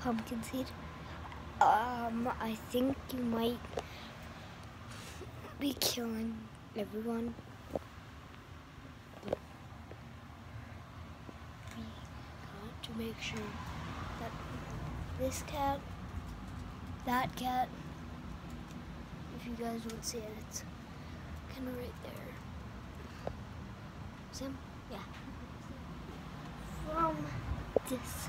pumpkin seed. Um, I think you might be killing everyone. We got to make sure that this cat, that cat, if you guys would see it, it's kind of right there. Sim? Yeah. From this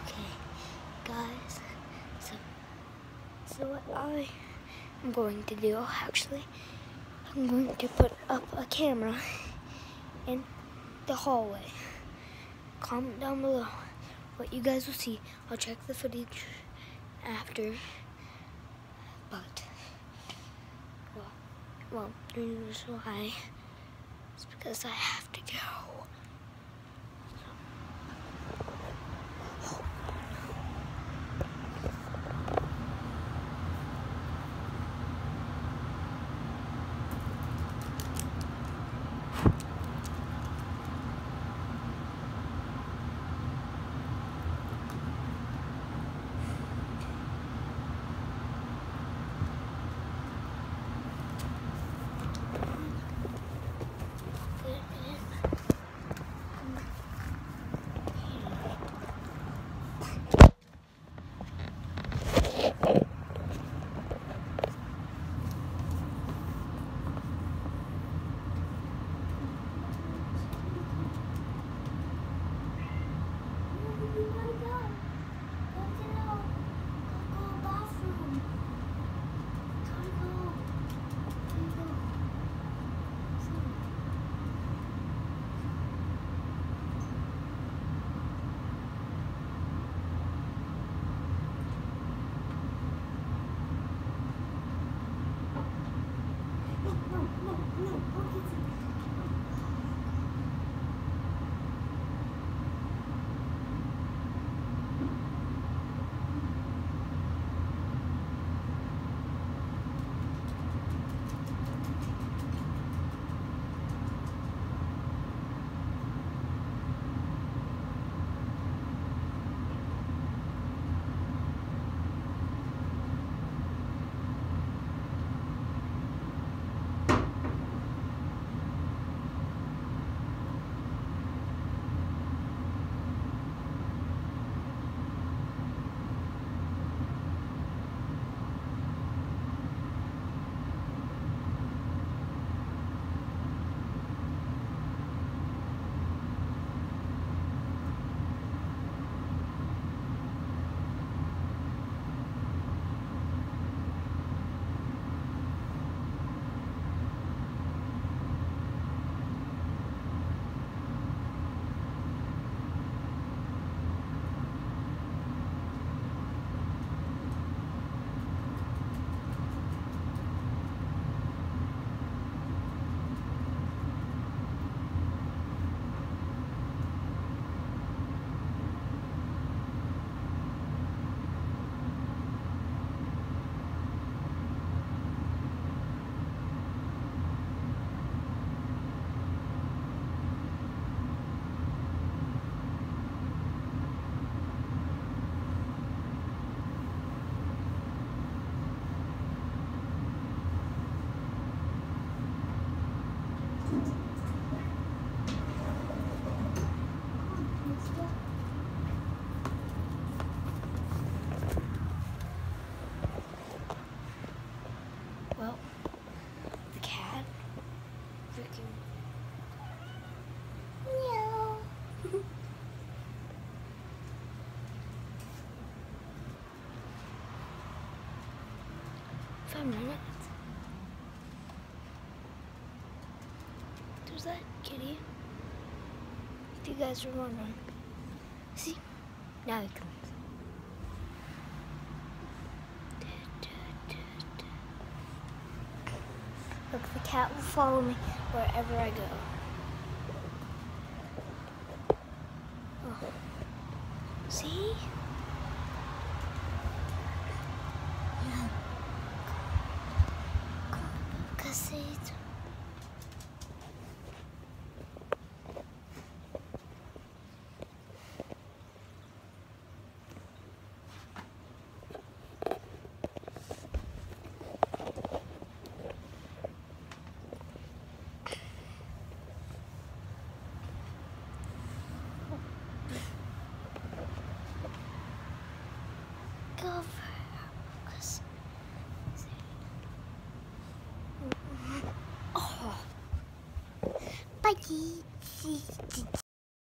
Okay, guys. So, so what I am going to do, actually, I'm going to put up a camera in the hallway. Comment down below what you guys will see. I'll check the footage after. But, well, well, the reason why is because I have to go. no, no, no, no, five minutes. There's that kitty. If you guys are wondering. See? Now he comes. Look, the cat will follow me wherever I go. Oh. See? Go for us. Oh. Bye.